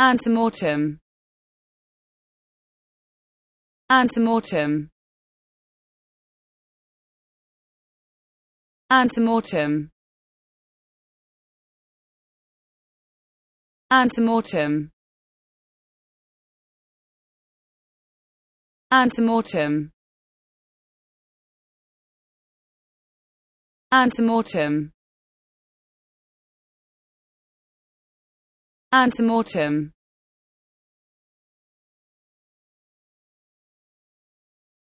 antemortem. Antemortem. Antemortem. Antemortem. Antemortem. Antemortem antemortem